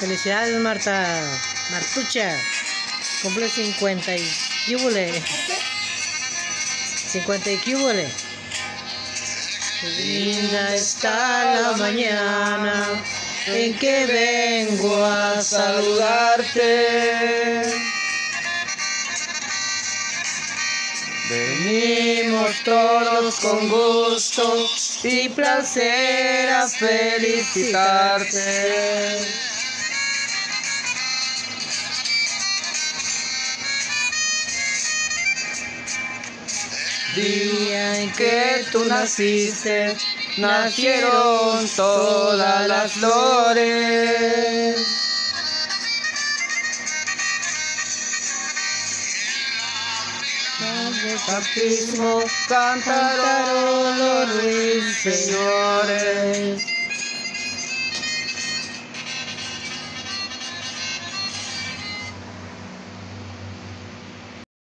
Felicidades, Marta. Martucha. Cumple 50 y cúbole. 50 y cúbole. Qué linda está la mañana en que vengo a saludarte. Venimos todos con gusto y placer a felicitarte. Día en que tú naciste, nacieron todas las flores. El bautismo cantaron los ruiseñores.